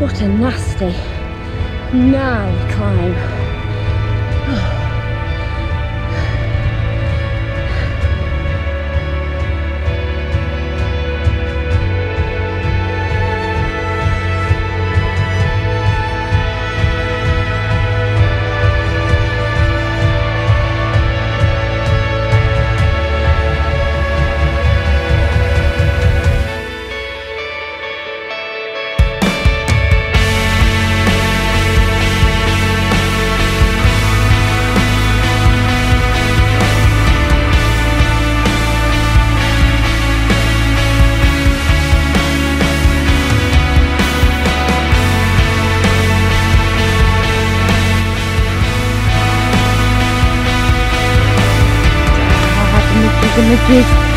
What a nasty, gnarly climb. The midges.